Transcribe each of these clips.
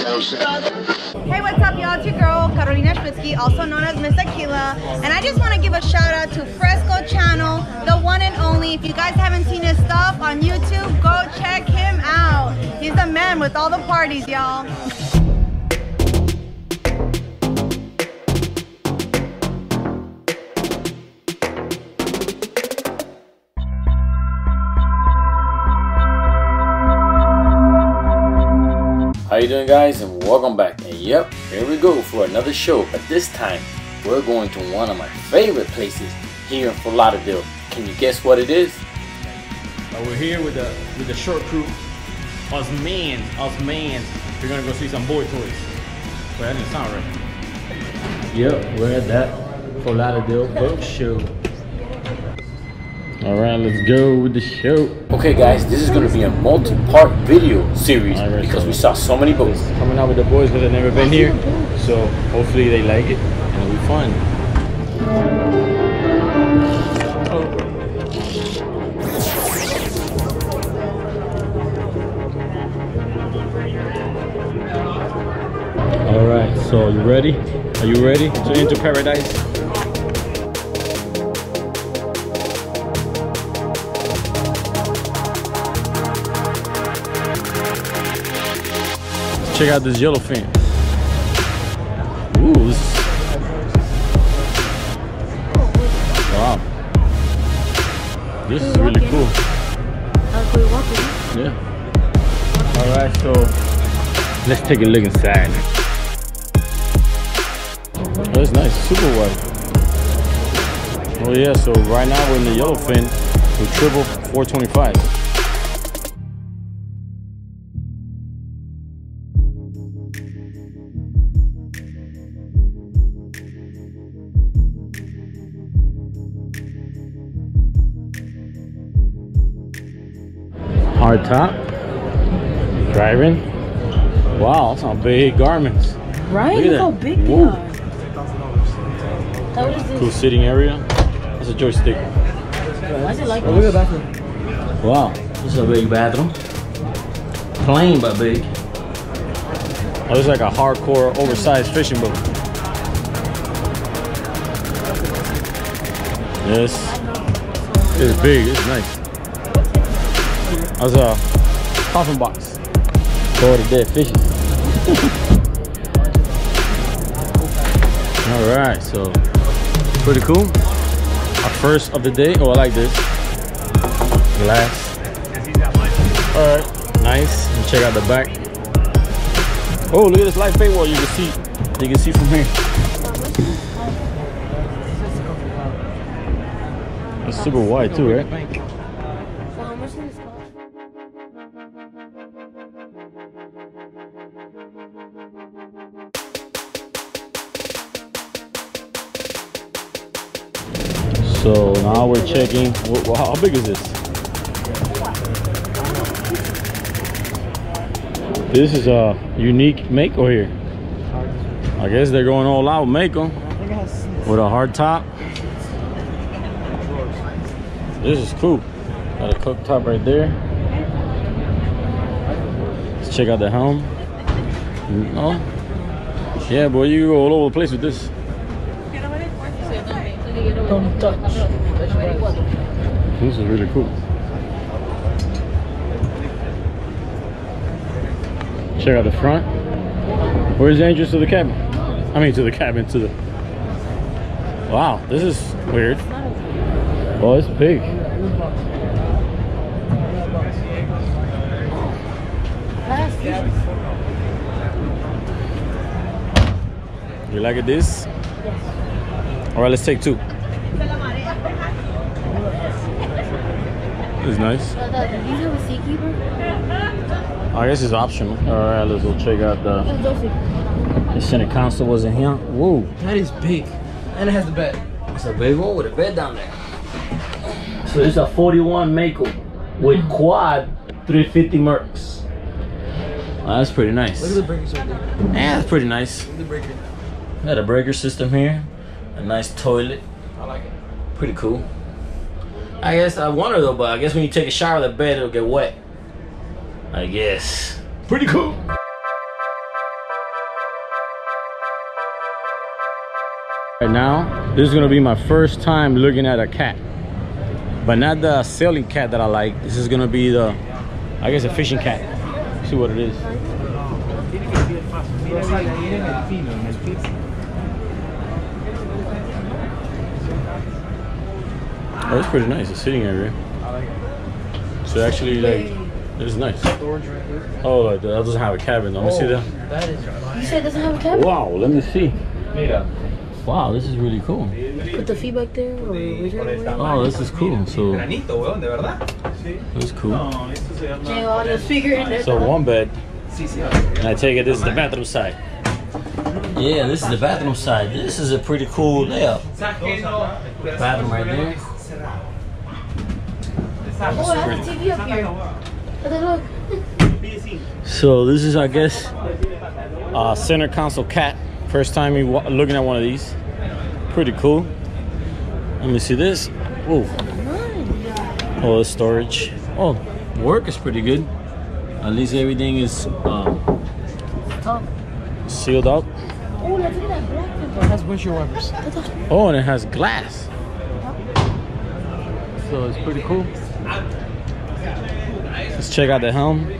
Hey, what's up, y'all? It's your girl, Carolina Schmitzky, also known as Miss Aquila. And I just want to give a shout out to Fresco Channel, the one and only. If you guys haven't seen his stuff on YouTube, go check him out. He's the man with all the parties, y'all. You doing guys and welcome back and yep here we go for another show but this time we're going to one of my favorite places here in Fort Lauderdale. Can you guess what it is? Uh, we're here with the with the short crew. Us man, us man. We're gonna go see some boy toys. But that didn't sound right. Yep, we're at that Fort Lauderdale boat show. All right, let's go with the show. Okay guys this is going to be a multi-part video series because we saw so many boats. Coming out with the boys because they've never been here, so hopefully they like it and it'll be fun. All right, so you ready? Are you ready to enter paradise? Check out this yellowfin. Ooh, uh, this is... Wow. This is really cool. Yeah. All right, so let's take a look inside. Oh, that's nice, super wide. Oh yeah, so right now we're in the yellowfin with triple 425. Top. Driving. Wow, that's some big garments. Right? Look at that. how big they Whoa. are. Cool sitting area. That's a joystick. Why is it like oh, Look at that bathroom. Wow, this is a big bathroom. Plain but big. Oh, this is like a hardcore oversized fishing boat. Yes. It's big, it's nice. That's a coffin box. For the dead fishes. All right, so pretty cool. Our first of the day. Oh, I like this. Glass. All right, nice. And check out the back. Oh, look at this live bait well. You can see. You can see from here. It's super wide too, right? So now we're checking. How big is this? This is a unique Mako here. I guess they're going all out Mako with a hard top. This is cool. Got a cooktop right there. Let's check out the helm. Oh, yeah, boy, you go all over the place with this. This is really cool. Check out the front. Where's the entrance to the cabin? I mean, to the cabin, to the. Wow, this is weird. Oh, it's big. You like it this? All right, let's take two. It's nice. Do you have a seakeeper? I guess it's optional. All right, let's go check out the. The center console wasn't here. Whoa, That is big. And it has the bed. it's a big one with a bed down there. So it's a 41 Mako with quad 350 Mercs. Oh, that's pretty nice. Look at the breakers right there. Yeah, that's pretty nice. Look at the breaker. Got a breaker system here, a nice toilet. I like it. Pretty cool. I guess I wonder though, but I guess when you take a shower, the bed it'll get wet. I guess. Pretty cool. Right now, this is gonna be my first time looking at a cat. But not the silly cat that I like. This is gonna be the, I guess a fishing cat. Let's see what it is. Oh, it's pretty nice. The sitting area. So actually, like, it's nice. Oh, like, that doesn't have a cabin. Let me see that. That is You said it doesn't have a cabin? Wow, let me see. Yeah. Wow, this is really cool. Put the feet back there or whichever. Oh, this is cool. So Granito, weón, de verdad. that's cool. Jay speaker. So one bed, and I take it this is the bathroom side. Yeah, this is the bathroom side. This is a pretty cool layout. Bathroom right there. Oh, it TV up here. Look, look. So this is, I guess, uh, center console cat. First time me wa- looking at one of these. Pretty cool. Let me see this. Ooh. Oh, the storage. Oh, work is pretty good. At least everything is um, sealed up. Oh, let's look at that black pepper. That's windshield wipers. Oh, and it has glass. So it's pretty cool. Let's check out the helm.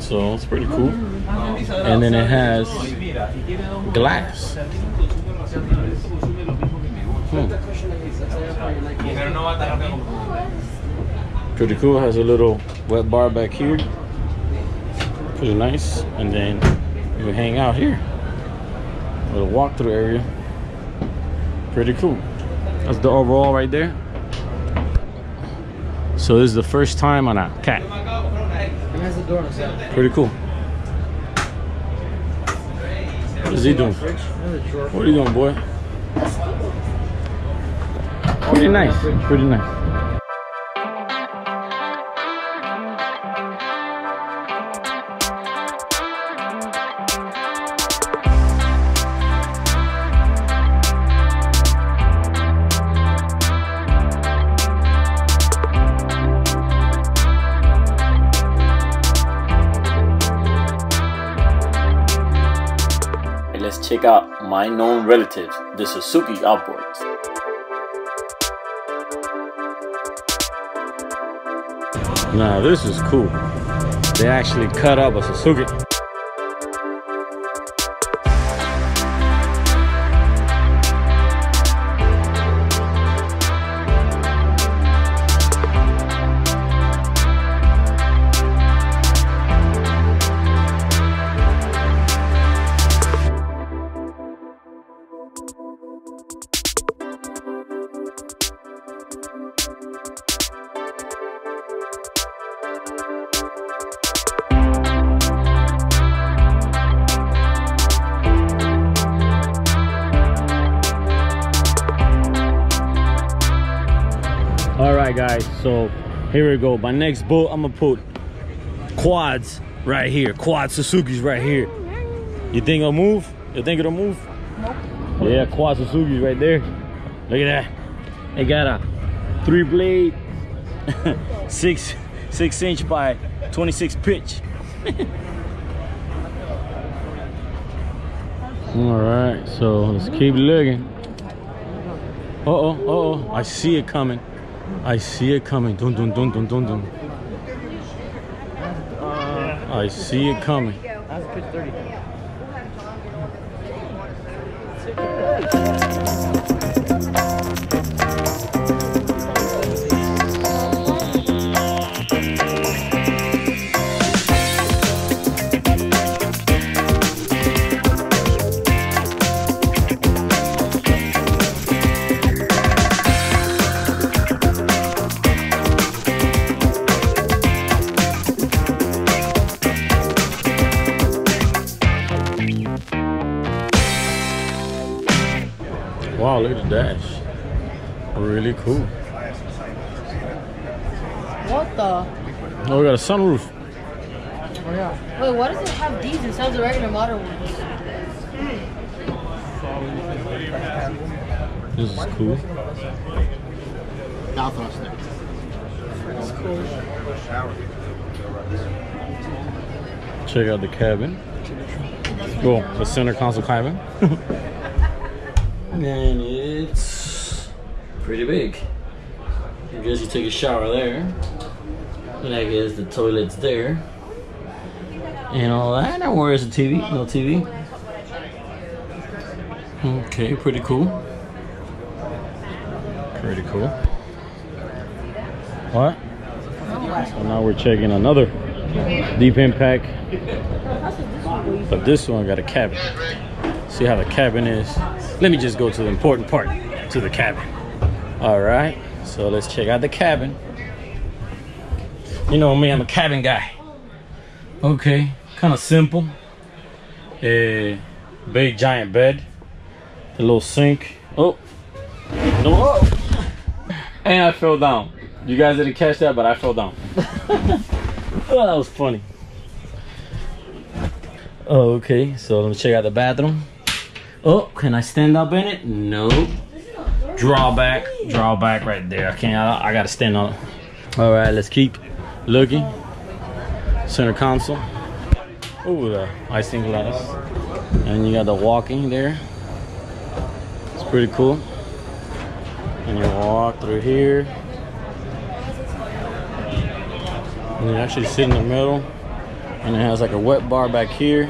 So it's pretty cool. And then it has glass. Hmm. Pretty cool. Has a little wet bar back here. Pretty nice. And then can hang out here. Little walkthrough area. Pretty cool. That's the overall right there. So this is the first time on a cat. It has a door on the side. Pretty cool. What is he doing? Fridge. Another drawer. What are you doing, boy? Pretty nice. Pretty nice. Check out my known relatives, the Suzuki Outboards. Now this is cool. They actually cut up a Suzuki. So here we go. My next boat, I'm gonna put quads right here. Quad Suzuki's right here. You think it'll move? You think it'll move? Nope. Yeah, quad Suzuki's right there. Look at that. They got a three blade, six six inch by 26 pitch. All right, so let's keep looking. Uh oh, uh oh, I see it coming. I see it coming. Dun dun dun dun dun dun. Uh, I see it coming. That's pitch 30. Wow, look at the dash. Really cool. What the? Oh, we got a sunroof. Oh yeah. Wait, why does it have these instead of the regular modern ones? This is cool. That's cool. Check out the cabin. Cool, the center console cabin. and it's pretty big. I guess you take a shower there. And I guess the toilet's there. And all that. And where's the TV? No TV. Okay, pretty cool. Pretty cool. What? So now we're checking another Deep Impact. But this one got a cabin. See how the cabin is. Let me just go to the important part, to the cabin. All right, so let's check out the cabin. You know me, I'm a cabin guy. Okay, kind of simple. A big giant bed, a little sink. Oh, no! And I fell down. You guys didn't catch that, but I fell down. oh, that was funny. Okay, so let me check out the bathroom. Oh, can I stand up in it? No. Drawback, drawback right there. I can't, I, I gotta stand it. All right, let's keep looking. Center console. Oh, the isinglass. And you got the walking there. It's pretty cool. And you walk through here. And you actually sit in the middle. And it has like a wet bar back here.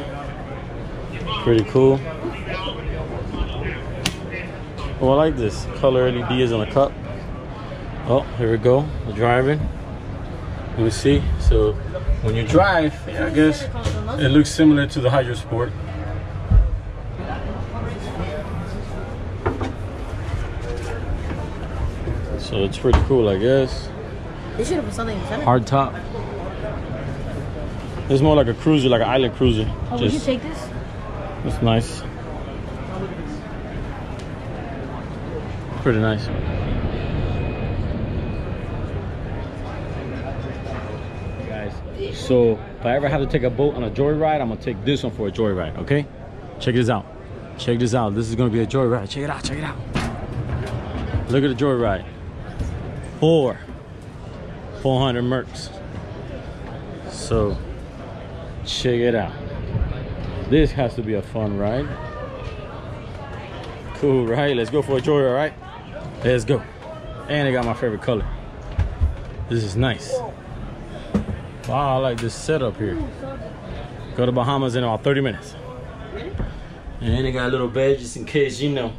Pretty cool. Oh, I like this. Color LED is on the cup. Oh, here we go. The driving. You see. So when you drive, yeah, I guess it looks similar to the Hydro Sport. So it's pretty cool, I guess. They should have put something in. Hard top. It's more like a cruiser, like an island cruiser. Oh, would you take this? It's nice. Pretty nice. Guys, so if I ever have to take a boat on a joyride, I'm gonna take this one for a joyride, okay? Check this out. Check this out. This is gonna be a joyride. Check it out, check it out. Look at the joyride. Four. 400 mercs. So, check it out. This has to be a fun ride. Cool, right? Let's go for a joyride, right? Let's go. And I got my favorite color. This is nice. Wow, I like this setup here. Go to Bahamas in about 30 minutes. And they got a little bed just in case, you know.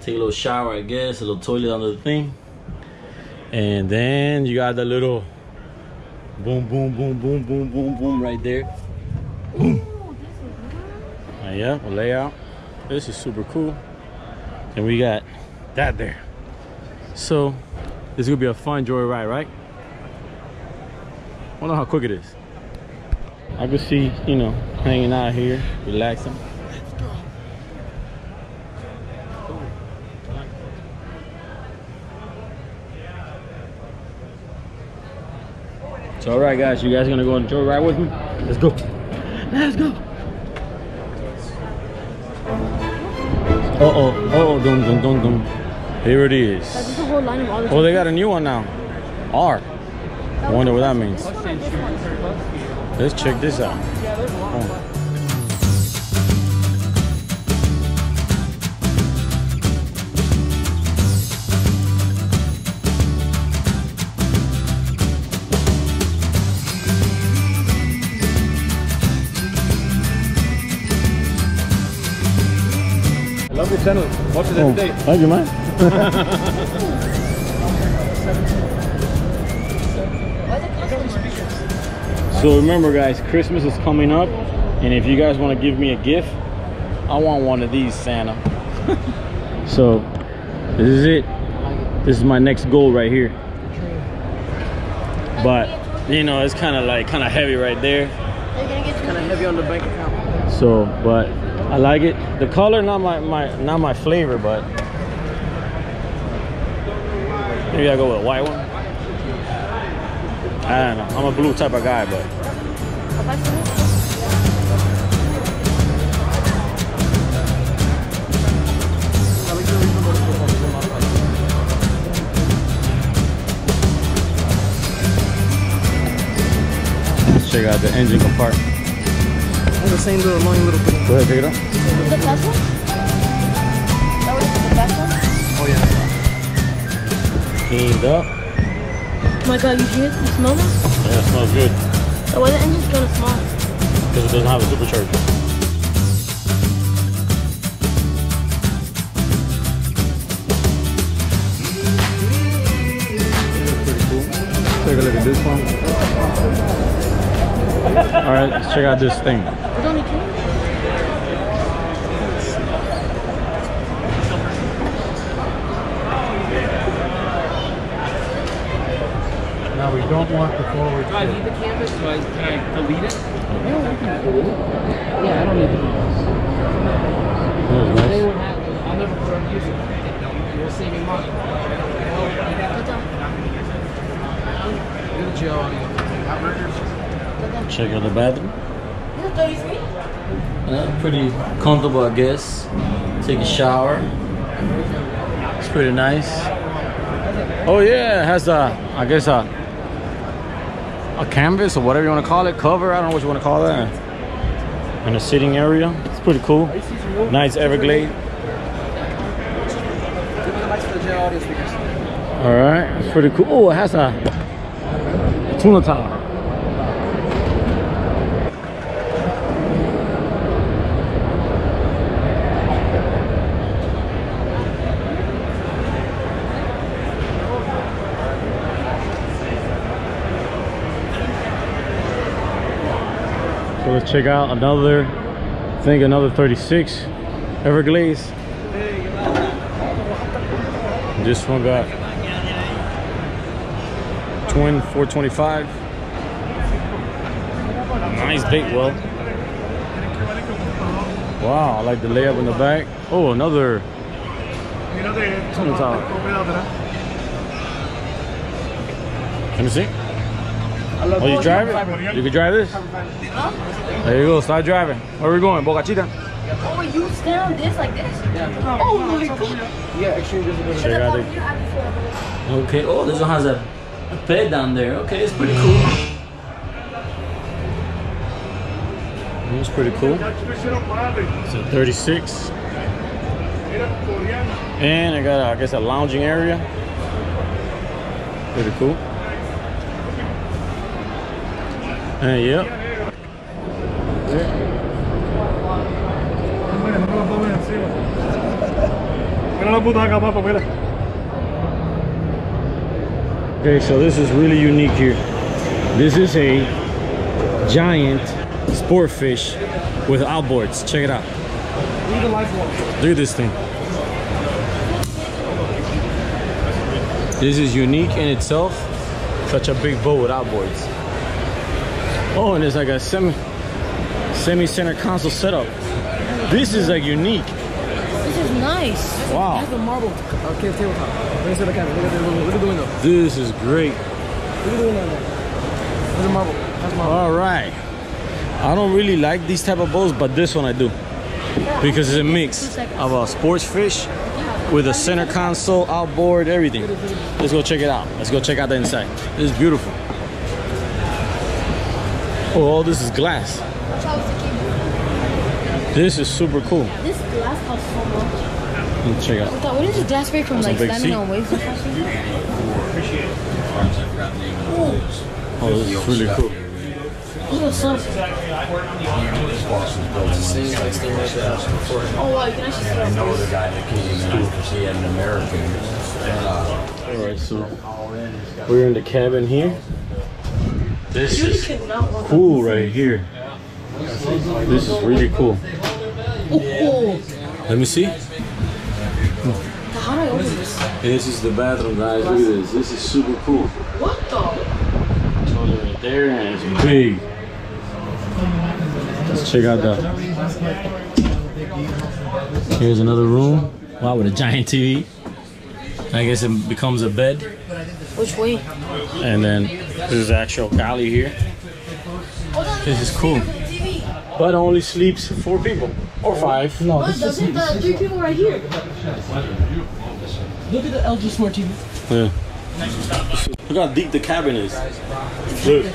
Take a little shower, I guess, a little toilet under the thing. And then you got the little boom, boom, boom, boom, boom, boom, boom right there. Boom. Uh, yeah, layout. This is super cool. And we got that there. So this is gonna be a fun joy ride, right? I wonder how quick it is. I can see, you know, hanging out here, relaxing. So all right, guys, you guys are gonna go on a joyride with me? Let's go. Let's go. Uh oh, uh oh, dum dum dum dum. Here it is. That's the whole line of all the Oh, they got a new one now. R. I wonder what that means. Let's check this out. Oh. Love your channel. Watch it Oh, every day. thank you, man. so remember, guys, Christmas is coming up, and if you guys want to give me a gift, I want one of these, Santa. so this is it. This is my next goal right here. But you know, it's kind of like kind of heavy right there. Kind of heavy on the bank account. So, but I like it. The color, not my, my not my flavor, but maybe I go with a white one. I don't know. I'm a blue type of guy, but check out the engine compartment. It's the same little annoying little thing. Go ahead, pick it up. The Tesla? Cleaned up. Oh my god, you hear it? You smell that? Yeah, it smells good. Oh, why the engine's kind of small? Because it doesn't have a supercharger. Pretty cool. Take a look at this one. All right, let's check out this thing. It's only two. Now we don't want the forward. Do I need the canvas? Do I, can I delete it? Yeah, I don't need the canvas. That was Anyone nice. have, I'll never put on YouTube. You'll save me money. Look at Check out the bathroom. Is it 33? Uh, pretty comfortable, I guess. Take a shower. It's pretty nice. Oh yeah, it has a, I guess a, a canvas or whatever you want to call it, cover. I don't know what you want to call that. And a sitting area. It's pretty cool. Nice Everglade. All right, it's pretty cool. Oh, it has a tuna tower. Check out another, I think another 36 Everglades. This one got twin 425. Nice big well. Wow, I like the layup in the back. Oh, another. Let me see. Oh, you drive it? You can drive this? There you go, start driving. Where are we going? Boca Chica? Oh, you stand on this like this? Yeah. Oh my god. Yeah, extreme visibility. Check out the- Okay, oh, this one has a, a bed down there. Okay, it's pretty cool. It's pretty cool. It's a 36. And I got, a, I guess, a lounging area. Pretty cool. Uh, and yep. Okay, so this is really unique here. This is a giant sport fish with outboards. Check it out. Look at this thing. This is unique in itself. Such a big boat with outboards. Oh, and there's like a semi semi center console setup. This is like unique. This is nice. Wow. a marble uh, cave tabletop. Let me see the camera. Look at the window. Look at the window. This is great. Look at the window. There's a marble. That's marble. All right. I don't really like these type of boats, but this one I do. Because it's a mix of a sports fish with a center console, outboard, everything. Let's go check it out. Let's go check out the inside. This is beautiful. Oh, all this is glass. This is super cool. This glass costs so much. Let's check it I out. thought, what is this glass break from That's like big standing on waves and stuff? Oh, this is really cool. Look at some. Same like staying right there. Oh wow, you can actually see know the guy that came in after she had an American. Uh, All right, so we're in the cabin here. This is cool right here. This is really cool. Oh, Let me see. how do I open this? This is the bathroom, guys. Look at this. This is super cool. What the? Toilet right there, and it's big. Let's check out the. Here's another room. Wow, with a giant TV. I guess it becomes a bed, Which way? and then there's actual galley here. This is cool. But only sleeps four people or five. No, What doesn't the three people right here? Look at the LG Smart TV. Yeah. Look how deep the cabin is. Look,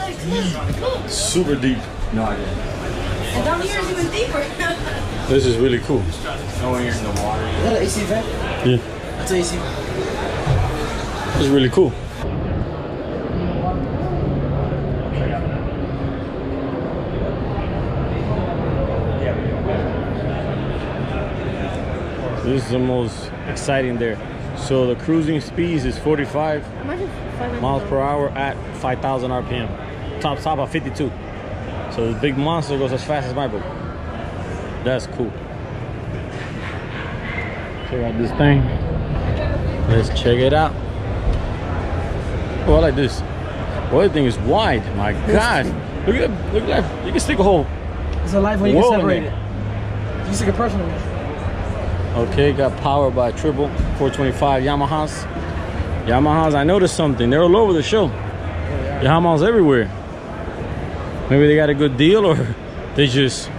super deep. No, I didn't. And down here is even deeper. This is really cool. Nowhere near the water. Is that an AC vent? Yeah, That's an AC. it's really cool. This is the most exciting there. So the cruising speed is 45 miles per hour at 5,000 RPM. Top top of 52. So the big monster goes as fast as my boat. That's cool. Check out this thing. Let's check it out. Oh, I like this. The thing is wide. My God. Look at that. Look at that. You can stick a hole. It's alive when you can separate it. Just like a personal. Okay, got powered by triple 425 Yamahas. Yamahas, I noticed something. They're all over the show. Yamahas everywhere. Maybe they got a good deal or they just,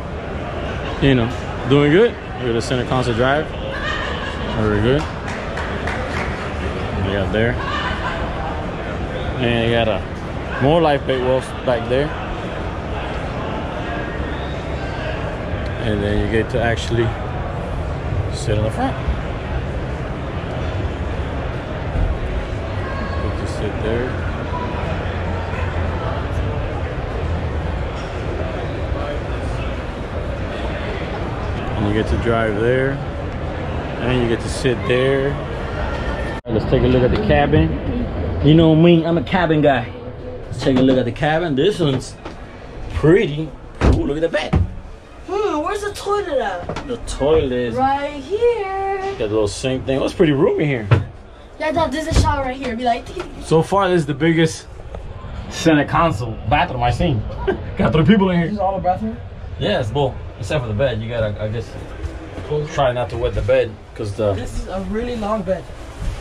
you know, doing good. Look at the center console drive. Very good. You got there. And you got a more life bait wells back there. And then you get to actually sit in the front. Get to sit there. And you get to drive there. And you get to sit there. Let's take a look at the cabin. You know me, I'm a cabin guy. Let's take a look at the cabin. This one's pretty. Ooh, look at the bed. Where's the toilet at? The toilet is Right here. got a little sink thing. Oh, it's pretty roomy here. Yeah, Dad, there's a shower right here. Be like, So far, this is the biggest center console bathroom I've seen. got three people in here. This is all the bathroom. Yes, well, except for the bed. You gotta, I guess, try not to wet the bed because the This is a really long bed.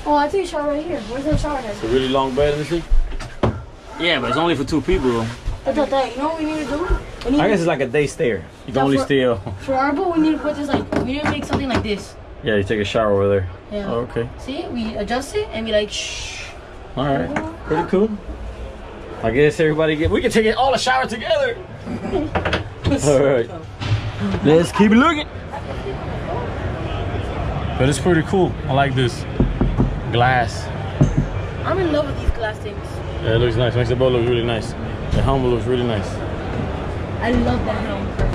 oh, I take a shower right here. Where's the shower head? it's a really long bed. Let me see. Yeah, but it's only for two people. Though. But Dad, Dad, you know what we need to do? We need I guess it's like a day stare. You can Yeah, only for- stay. Uh, for our boat, we need to put this like, we need to make something like this. yeah, you take a shower over there. Yeah. Oh, okay. See, we adjust it and be like, shh. All right. Pretty cool. I guess everybody get. We can take it all a shower together. all right. Let's keep looking. But it's pretty cool. I like this glass. I'm in love with these glass things. Yeah, it looks nice. Makes the boat look really nice. The helmet looks really nice. I love that helm.